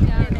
Yani